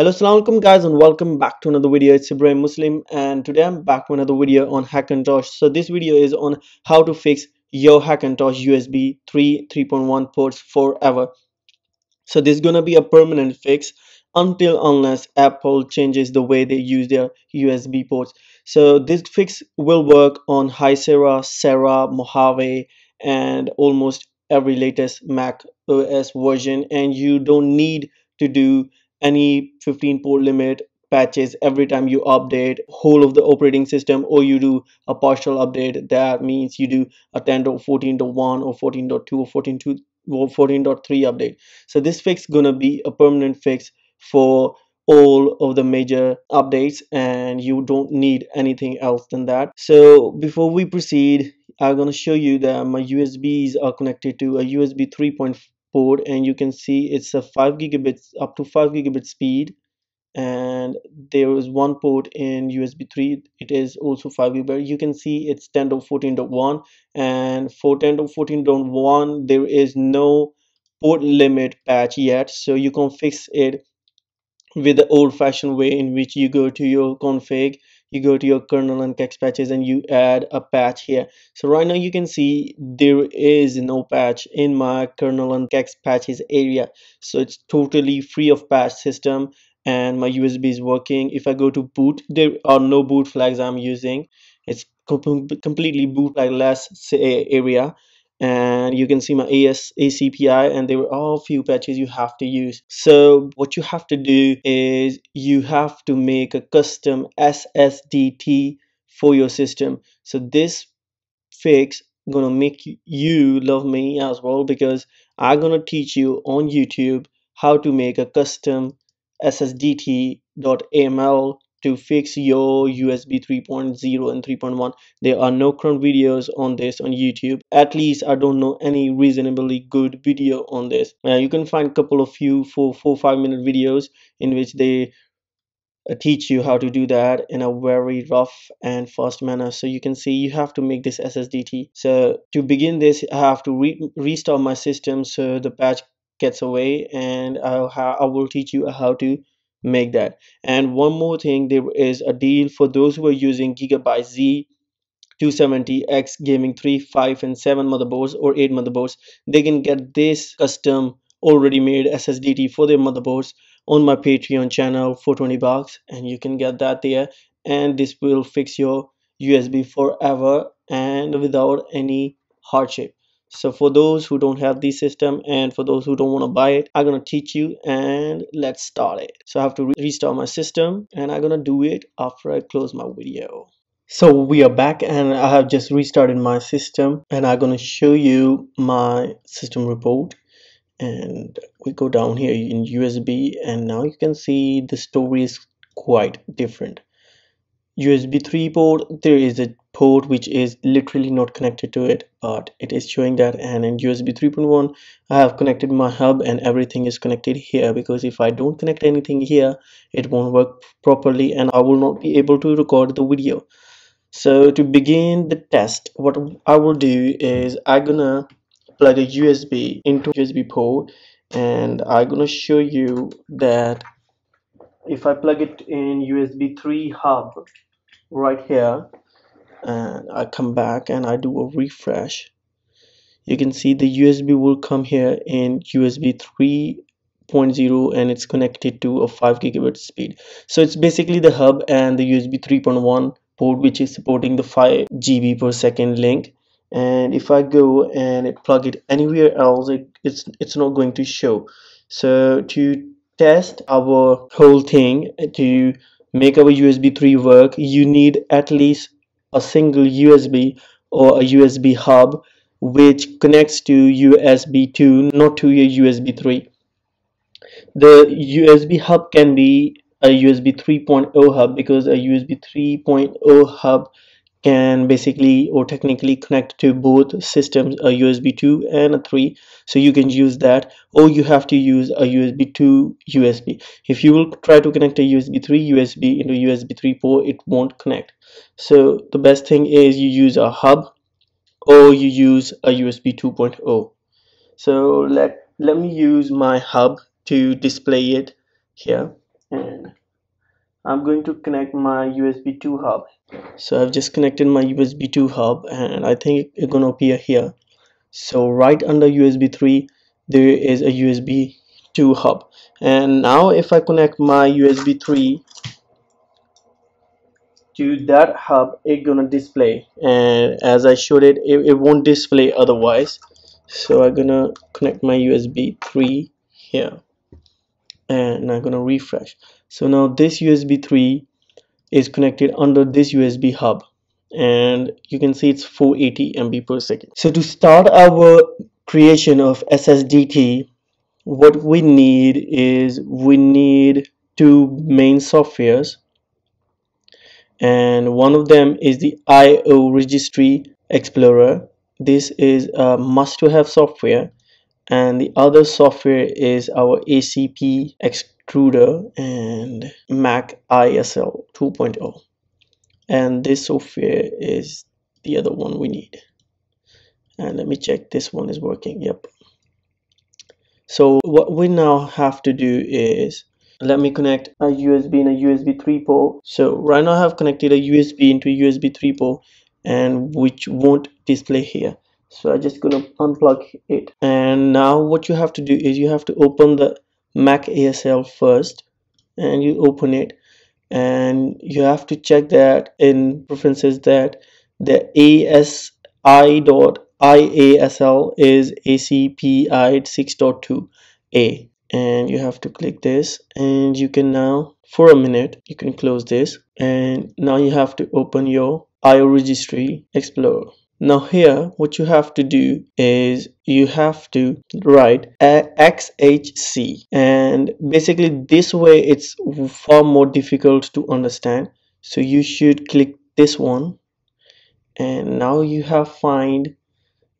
Hello, Assalamualaikum guys and welcome back to another video. It's Ibrahim Muslim and today I'm back with another video on Hackintosh. So this video is on how to fix your Hackintosh USB 3 3.1 ports forever. So this is gonna be a permanent fix until unless Apple changes the way they use their USB ports. So this fix will work on High Sierra, Mojave and almost every latest Mac OS version and you don't need to do any 15 port limit patches every time you update whole of the operating system or you do a partial update that means you do a 10.14.1 or 14.2 or 14.2 or 14.3 update. So this fix gonna be a permanent fix for all of the major updates and you don't need anything else than that. So before we proceed i'm going to show you that my usbs are connected to a usb 3.4 port and you can see it's a 5 gigabits up to 5 gigabit speed and there is one port in USB 3 it is also 5 gigabit. You can see it's 10.14.1 and for 10.14.1 there is no port limit patch yet so you can fix it with the old-fashioned way in which you go to your config you go to your kernel and kext patches and you add a patch here. So right now you can see there is no patch in my kernel and kext patches area. So it's totally free of patch system and my usb is working. If i go to boot there are no boot flags i'm using. It's completely boot flagless area and you can see my AS ACPI and there are all few patches you have to use. So what you have to do is you have to make a custom SSDT for your system. So this fix gonna make you love me as well because I'm gonna teach you on YouTube how to make a custom SSDT.aml to fix your USB 3.0 and 3.1 there are no current videos on this on YouTube. At least I don't know any reasonably good video on this. Uh, you can find a couple of few four four five minute videos in which they uh, teach you how to do that in a very rough and fast manner. So you can see you have to make this SSDT so to begin this I have to re restart my system so the patch gets away and I'll I will teach you how to make that. And one more thing there is a deal for those who are using gigabyte z 270x gaming 3 5 and 7 motherboards or 8 motherboards they can get this custom already made ssdt for their motherboards on my patreon channel for 20 bucks and you can get that there. And this will fix your usb forever and without any hardship so for those who don't have the system and for those who don't want to buy it i'm gonna teach you and let's start it. So i have to re restart my system and i'm gonna do it after i close my video. So we are back and i have just restarted my system and i'm gonna show you my system report. And we go down here in usb and now you can see the story is quite different. USB 3 port there is a port which is literally not connected to it but it is showing that and in USB 3.1 I have connected my hub and everything is connected here because if I don't connect anything here it won't work properly and I will not be able to record the video. So to begin the test what I will do is I'm gonna plug a USB into USB port and I'm gonna show you that if I plug it in USB 3 hub right here and I come back and I do a refresh. You can see the USB will come here in USB 3.0 and it's connected to a 5 gigabit speed. So it's basically the hub and the USB 3.1 port which is supporting the 5 GB per second link. And if I go and plug it anywhere else it, it's it's not going to show. So to test our whole thing to make our USB 3 work you need at least a single USB or a USB hub which connects to USB 2 not to your USB 3 the USB hub can be a USB 3.0 hub because a USB 3.0 hub can basically or technically connect to both systems a USB 2 and a 3 so you can use that or you have to use a USB 2 USB if you will try to connect a USB 3 USB into USB 3 port it won't connect. So the best thing is you use a hub or you use a USB 2.0 so let let me use my hub to display it here. And I'm going to connect my USB 2 hub so I've just connected my USB 2 hub and I think it's gonna appear here. So right under USB 3 there is a USB 2 hub. And now if I connect my USB 3 to that hub it's gonna display. And as I showed it, it it won't display otherwise. So I'm gonna connect my USB 3 here. And I'm gonna refresh. So now this USB 3 is connected under this USB hub and you can see it's 480 MB per second. So to start our creation of SSDT what we need is we need two main softwares and one of them is the IO registry explorer. This is a must to have software and the other software is our ACP extruder and Mac ISL 2.0 and this software is the other one we need. And let me check this one is working yep. So what we now have to do is let me connect a USB and a USB 3 port. So right now I have connected a USB into a USB 3 port and which won't display here. So I'm just gonna unplug it. And now what you have to do is you have to open the MaciASL first and you open it and you have to check that in preferences that the ASI.IASL is ACPI 6.2A and you have to click this and you can now for a minute you can close this and now you have to open your IO registry explorer now here what you have to do is you have to write xhc and basically this way it's far more difficult to understand. So you should click this one. And now you have find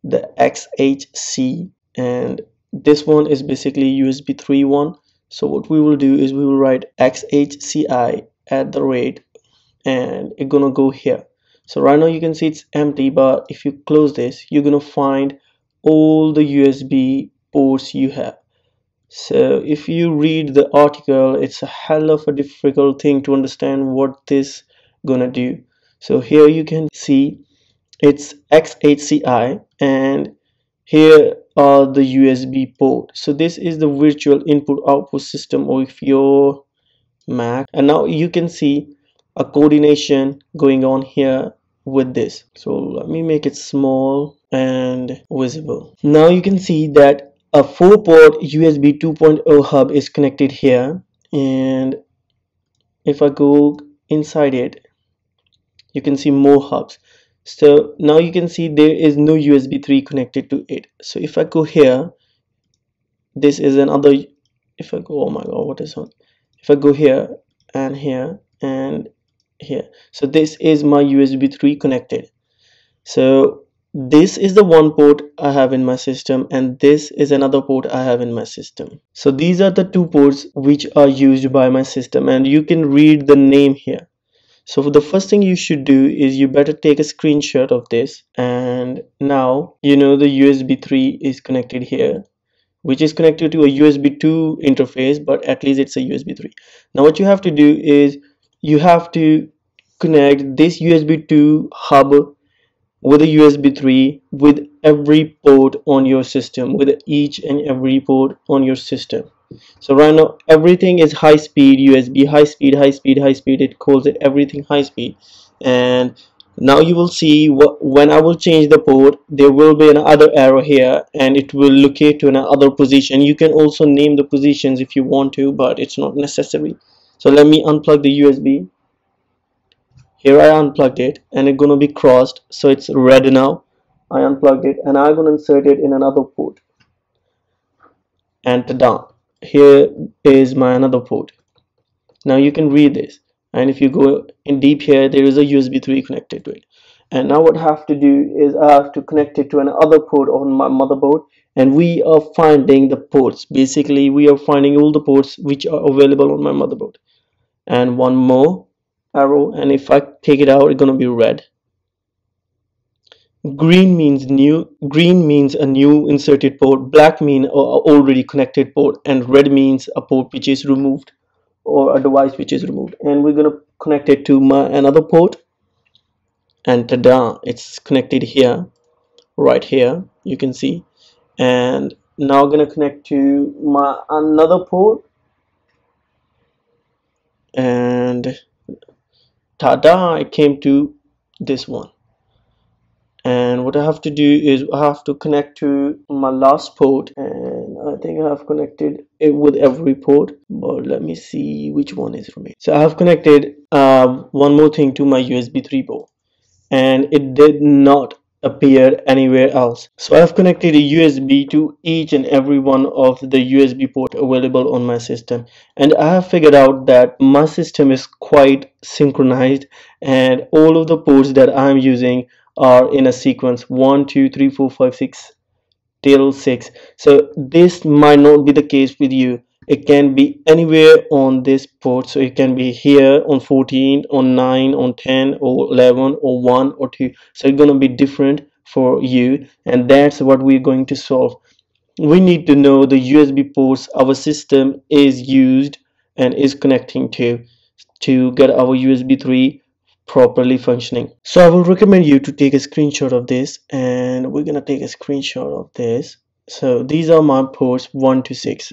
the xhc and this one is basically usb 3 one. So what we will do is we will write xhci at the rate. And it's gonna go here so right now you can see it's empty but if you close this you're gonna find all the USB ports you have. So if you read the article it's a hell of a difficult thing to understand what this gonna do. So here you can see it's XHCI and here are the USB port. So this is the virtual input output system of your Mac. And now you can see a coordination going on here with this. So let me make it small and visible. Now you can see that a 4 port USB 2.0 hub is connected here. And if I go inside it you can see more hubs. So now you can see there is no USB 3 connected to it. So if I go here this is another if I go oh my god what is on? If I go here and here and here. So this is my USB 3 connected. So this is the one port I have in my system and this is another port I have in my system. So these are the two ports which are used by my system and you can read the name here. So the first thing you should do is you better take a screenshot of this and now you know the USB 3 is connected here which is connected to a USB 2 interface but at least it's a USB 3 now what you have to do is you have to connect this USB 2 hub with a USB 3 with every port on your system with each and every port on your system. So right now everything is high speed USB high speed high speed high speed. It calls it everything high speed. And now you will see what when I will change the port there will be another arrow here and it will locate to another position. You can also name the positions if you want to but it's not necessary so let me unplug the USB here I unplugged it and it's gonna be crossed so it's red now. I unplugged it and I'm gonna insert it in another port. And done here is my another port. Now you can read this and if you go in deep here there is a USB 3 connected to it. And now what I have to do is I have to connect it to another port on my motherboard and we are finding the ports. Basically we are finding all the ports which are available on my motherboard. And one more arrow and if I take it out it's gonna be red. Green means new green means a new inserted port black means a already connected port and red means a port which is removed or a device which is removed. And we're gonna connect it to my another port. And tada it's connected here right here you can see and now I'm gonna connect to my another port. And tada I came to this one. And what I have to do is I have to connect to my last port. And I think I have connected it with every port but let me see which one is for me. So I have connected uh, one more thing to my USB 3 port. And it did not appear anywhere else. So I have connected a USB to each and every one of the USB port available on my system. And I have figured out that my system is quite synchronized and all of the ports that I'm using are in a sequence 1 2 3 4 5 6 till 6 so this might not be the case with you it can be anywhere on this port. So it can be here on 14 on 9 on 10 or 11 or 1 or 2 so it's going to be different for you and that's what we're going to solve. We need to know the USB ports our system is used and is connecting to to get our USB 3 properly functioning. So i will recommend you to take a screenshot of this and we're gonna take a screenshot of this. So these are my ports 1 to 6